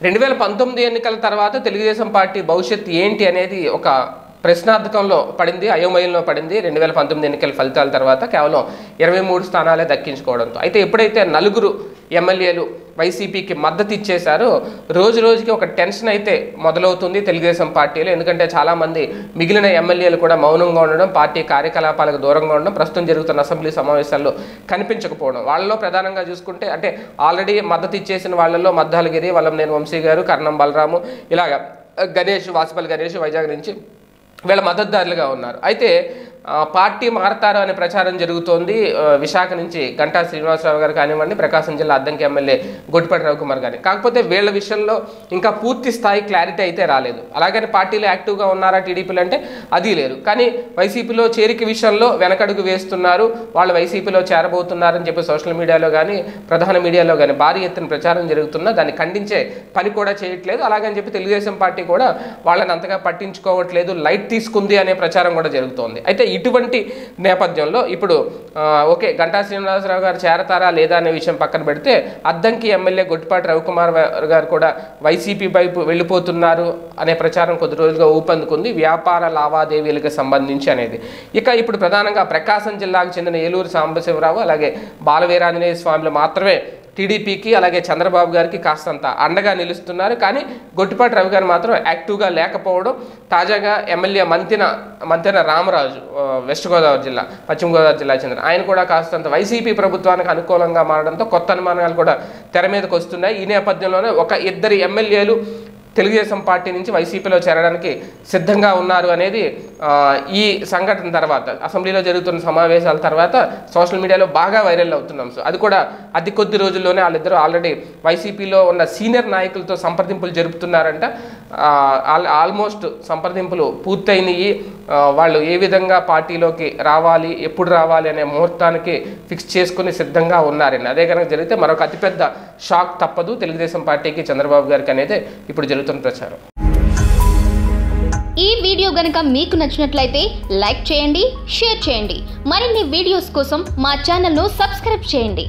రెండు వేల పంతొమ్మిది ఎన్నికల తర్వాత తెలుగుదేశం పార్టీ భవిష్యత్ ఏంటి అనేది ఒక ప్రశ్నార్థకంలో పడింది అయోమయంలో పడింది. రెండు వేల పంతొమ్మిది ఎన్నికల ఫలితాల తర్వాత కేవలం ఇరవై మూడు స్థానాలే దక్కించుకోవడంతో. అయితే ఎప్పుడైతే నలుగురు ఎమ్మెల్యేలు వైసీపీకి మద్దతు ఇచ్చేశారో రోజు రోజుకి ఒక టెన్షన్ అయితే మొదలవుతుంది తెలుగుదేశం పార్టీలో. ఎందుకంటే చాలామంది మిగిలిన ఎమ్మెల్యేలు కూడా మౌనంగా ఉండడం పార్టీ కార్యకలాపాలకు దూరంగా ఉండడం ప్రస్తుతం జరుగుతున్న అసెంబ్లీ సమావేశాల్లో కనిపించకపోవడం. వాళ్ళలో ప్రధానంగా చూసుకుంటే అంటే ఆల్రెడీ మద్దతు ఇచ్చేసిన వాళ్ళలో మద్దాలగిరి వల్లంనేని వంశీ గారు కర్ణం బలరాము ఇలాగ గణేష్ వాసుపల్లి గణేష్ వైజాగ్ నుంచి వీళ్ళ మద్దతుదారులుగా ఉన్నారు. అయితే పార్టీ మారతారు అనే ప్రచారం జరుగుతోంది. విశాఖ నుంచి గంటా శ్రీనివాసరావు గారు కానివ్వండి ప్రకాశం జిల్లా అద్దంకి ఎమ్మెల్యే గొడ్డిపాటి రవికుమార్ కానీ కాకపోతే వీళ్ళ విషయంలో ఇంకా పూర్తి స్థాయి క్లారిటీ అయితే రాలేదు. అలాగని పార్టీలో యాక్టివ్గా ఉన్నారా టీడీపీలు అంటే అది లేదు. కానీ వైసీపీలో చేరిక విషయంలో వెనకడుగు వేస్తున్నారు. వాళ్ళు వైసీపీలో చేరబోతున్నారని చెప్పి సోషల్ మీడియాలో కానీ ప్రధాన మీడియాలో కానీ భారీ ఎత్తున ప్రచారం జరుగుతున్నా దాన్ని ఖండించే పని కూడా చేయట్లేదు. అలాగని చెప్పి తెలుగుదేశం పార్టీ కూడా వాళ్ళని అంతగా పట్టించుకోవట్లేదు. లైట్ తీసుకుంది అనే ప్రచారం కూడా జరుగుతోంది. అయితే ఇటువంటి నేపథ్యంలో ఇప్పుడు ఓకే గంటా శ్రీనివాసరావు గారు చేరతారా లేదా అనే విషయం పక్కన పెడితే అద్దంకి ఎమ్మెల్యే గొట్టిపాటి రవికుమార్ గారు కూడా వైసీపీ వైపు వెళ్ళిపోతున్నారు అనే ప్రచారం కొద్ది రోజులుగా ఊపందుకుంది. వ్యాపార లావాదేవీలకు సంబంధించి అనేది. ఇక ఇప్పుడు ప్రధానంగా ప్రకాశం జిల్లాకు చెందిన ఏలూరు సాంబశివరావు అలాగే బాలవీరాంజనేయ స్వామిలు మాత్రమే టీడీపీకి అలాగే చంద్రబాబు గారికి కాస్తంత అండగా నిలుస్తున్నారు. కానీ గొట్టిపాటి రవి గారు మాత్రం యాక్టివ్గా లేకపోవడం తాజాగా ఎమ్మెల్యే మంతిన మంతెన రామరాజు వెస్ట్ గోదావరి జిల్లా పశ్చిమ గోదావరి జిల్లా చెందిన. ఆయన కూడా కాస్తంత వైసీపీ ప్రభుత్వానికి అనుకూలంగా మారడంతో కొత్త అనుమానాలు కూడా తెర మీదకి వస్తున్నాయి. ఈ నేపథ్యంలోనే ఒక ఇద్దరు ఎమ్మెల్యేలు తెలుగుదేశం పార్టీ నుంచి వైసీపీలో చేరడానికి సిద్ధంగా ఉన్నారు అనేది ఈ సంఘటన తర్వాత అసెంబ్లీలో జరుగుతున్న సమావేశాల తర్వాత సోషల్ మీడియాలో బాగా వైరల్ అవుతున్నాం. సో అది కూడా అతి కొద్ది రోజుల్లోనే వాళ్ళిద్దరూ ఆల్రెడీ వైసీపీలో ఉన్న సీనియర్ నాయకులతో సంప్రదింపులు జరుపుతున్నారంట. ఆల్మోస్ట్ సంప్రదింపులు పూర్తయినాయి. వాళ్ళు ఏ విధంగా పార్టీలోకి రావాలి ఎప్పుడు రావాలి అనే ముహూర్తానికి ఫిక్స్ చేసుకుని సిద్ధంగా ఉన్నారండి. అదే కనుక జరిగితే మరొక అతిపెద్ద షాక్ తప్పదు. తెలుగుదేశం పార్టీకి చంద్రబాబు గారికి అనేది ఇప్పుడు జరుగుతున్న ప్రచారం. ఈ వీడియో గనక మీకు నచ్చినట్లయితే లైక్ చేయండి షేర్ చేయండి. మరిన్ని వీడియోస్ కోసం మా ఛానల్ను సబ్స్క్రైబ్ చేయండి.